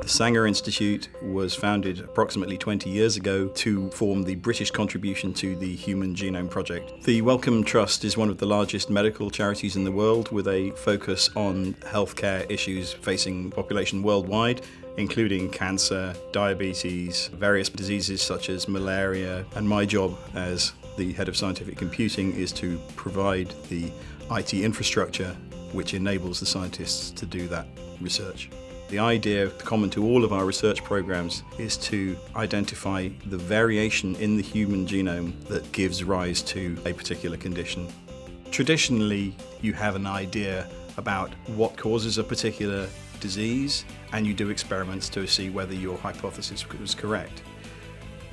The Sanger Institute was founded approximately 20 years ago to form the British contribution to the Human Genome Project. The Wellcome Trust is one of the largest medical charities in the world with a focus on healthcare issues facing population worldwide including cancer, diabetes, various diseases such as malaria, and my job as the head of scientific computing is to provide the IT infrastructure which enables the scientists to do that research. The idea common to all of our research programs is to identify the variation in the human genome that gives rise to a particular condition. Traditionally, you have an idea about what causes a particular disease and you do experiments to see whether your hypothesis was correct.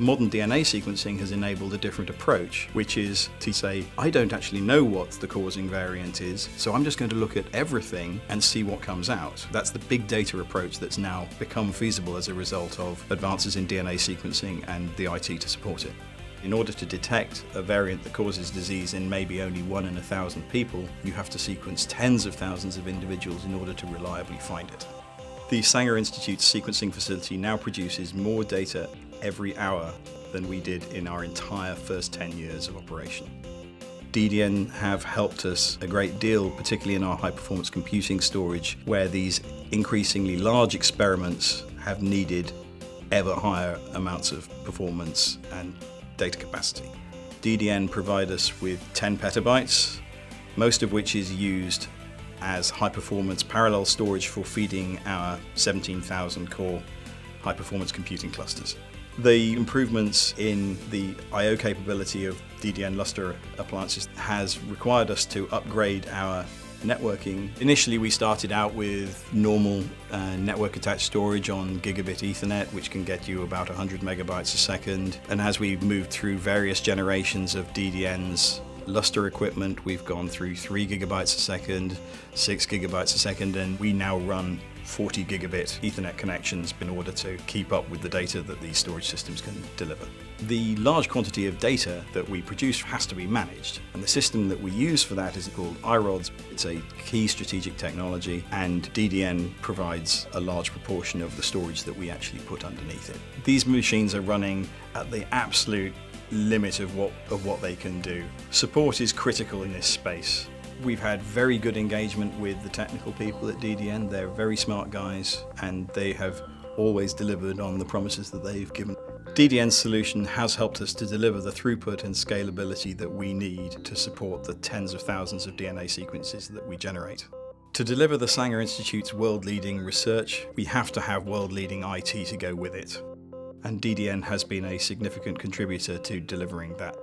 Modern DNA sequencing has enabled a different approach, which is to say, I don't actually know what the causing variant is, so I'm just going to look at everything and see what comes out. That's the big data approach that's now become feasible as a result of advances in DNA sequencing and the IT to support it. In order to detect a variant that causes disease in maybe only one in a thousand people, you have to sequence tens of thousands of individuals in order to reliably find it. The Sanger Institute's sequencing facility now produces more data every hour than we did in our entire first 10 years of operation. DDN have helped us a great deal, particularly in our high performance computing storage, where these increasingly large experiments have needed ever higher amounts of performance and data capacity. DDN provide us with 10 petabytes, most of which is used as high performance parallel storage for feeding our 17,000 core high performance computing clusters. The improvements in the I.O. capability of DDN Lustre appliances has required us to upgrade our networking. Initially we started out with normal uh, network attached storage on gigabit ethernet which can get you about 100 megabytes a second and as we've moved through various generations of DDN's Lustre equipment we've gone through 3 gigabytes a second, 6 gigabytes a second and we now run 40 gigabit Ethernet connections in order to keep up with the data that these storage systems can deliver. The large quantity of data that we produce has to be managed, and the system that we use for that is called iRODS. It's a key strategic technology, and DDN provides a large proportion of the storage that we actually put underneath it. These machines are running at the absolute limit of what, of what they can do. Support is critical in this space. We've had very good engagement with the technical people at DDN. They're very smart guys and they have always delivered on the promises that they've given. DDN's solution has helped us to deliver the throughput and scalability that we need to support the tens of thousands of DNA sequences that we generate. To deliver the Sanger Institute's world-leading research, we have to have world-leading IT to go with it. And DDN has been a significant contributor to delivering that.